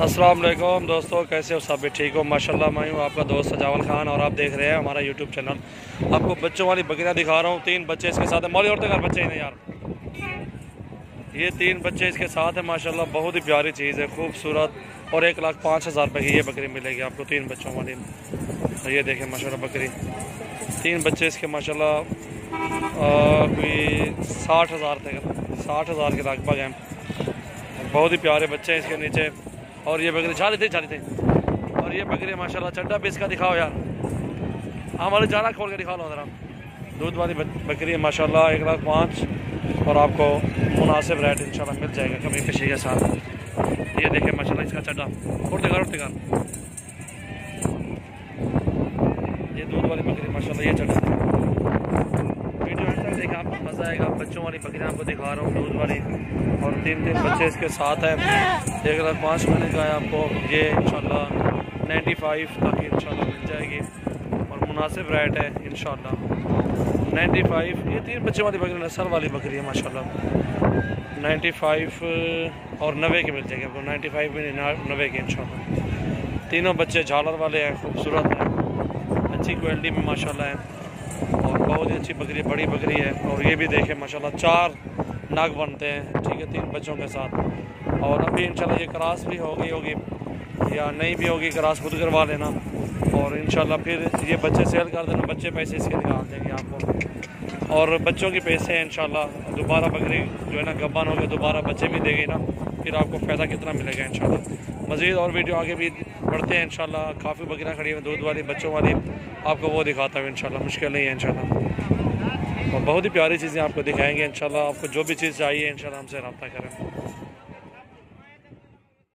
السلام علیکم دوستو، کیسے ہو؟ سب بھی ٹھیک ہو؟ ماشاءاللہ میں ہوں آپ کا دوست سجاول خان اور آپ دیکھ رہے ہیں ہمارا یوٹیوب چینل۔ آپ کو بچوں والی بکریاں دکھا رہا ہوں، تین بچے اس کے ساتھ ہیں۔ مولی عورتیں گھر بچے ہی نہیں یار۔ یہ تین بچے اس کے ساتھ ہیں، ماشاءاللہ بہت ہی پیاری چیز ہے، خوبصورت۔ اور ایک لاکھ پانچ ہزار روپے کی یہ بکری ملے گی آپ کو، تین بچوں والی۔ یہ دیکھیں، ماشاءاللہ بکری۔ تین بچے اس کے، ماشاءاللہ کوئی ساٹھ ہزار تھے ساٹھ ہزار کے لگ بھگ ہیں۔ بہت ہی پیارے بچے ہیں اس کے نیچے۔ اور یہ بکری چھالی تھے چھالی تھے اور یہ بکری ماشاءاللہ چڈا بھی اس کا دکھاؤ یار. ہاں، ہمارے جانا کھول کے دکھا لو ذرا. دودھ والی بکری ہے ماشاءاللہ ایک لاکھ پانچ اور آپ کو مناسب ریٹ انشاءاللہ مل جائے گا کمی پیشی کے ساتھ. یہ دیکھیں ماشاءاللہ اس کا چڈا. اٹھتے گھر اٹھتے گھر یہ دودھ والی بکری ماشاءاللہ یہ چڈا. آپ کو مزہ آئے گا۔ بچوں والی بکریاں آپ کو دکھا رہا ہوں، دودھ والی۔ اور تین تین بچے اس کے ساتھ ہیں۔ ایک لاکھ پانچ مہینے کا ہے آپ کو، یہ انشاءاللہ نائنٹی فائیو تک انشاءاللہ مل جائے گی۔ اور مناسب ریٹ ہے، انشاءاللہ۔ نائنٹی فائیو، یہ تین بچے والی بکری نسل والی بکری ہے، ماشاءاللہ۔ نائنٹی فائیو اور نوے کی مل جائے گی آپ کو۔ نائنٹی فائیو بھی نہیں، نوے کی انشاءاللہ۔ تینوں بچے جھالر والے ہیں، خوبصورت ہیں۔ اچھی کوالٹی میں ماشاءاللہ ہیں۔ بہت ہی اچھی بکری بڑی بکری ہے اور یہ بھی دیکھیں، ماشاءاللہ چار ناگ بنتے ہیں، ٹھیک ہے، تین بچوں کے ساتھ۔ اور ابھی انشاءاللہ یہ کراس بھی ہوگی ہوگی، یا نہیں بھی ہوگی، کراس خود کروا لینا۔ اور انشاءاللہ پھر یہ بچے سیل کر دینا، بچے پیسے اس کے نکال دیں گے آپ کو۔ اور بچوں کے پیسے ہیں انشاءاللہ، دوبارہ بکری جو ہے نا گبان ہو گیا، دوبارہ بچے بھی دے گی نا، پھر آپ کو فائدہ کتنا ملے گا انشاءاللہ۔ مزید اور ویڈیو آگے بھی بڑھتے ہیں، انشاءاللہ کافی بکریاں کھڑی ہیں، دودھ والی، بچوں والی، آپ کو وہ دکھاتا ہوں انشاءاللہ، مشکل نہیں ہے انشاءاللہ۔ اور بہت ہی پیاری چیزیں آپ کو دکھائیں گے، انشاءاللہ آپ کو جو بھی چیز چاہیے انشاءاللہ ہم سے رابطہ کریں۔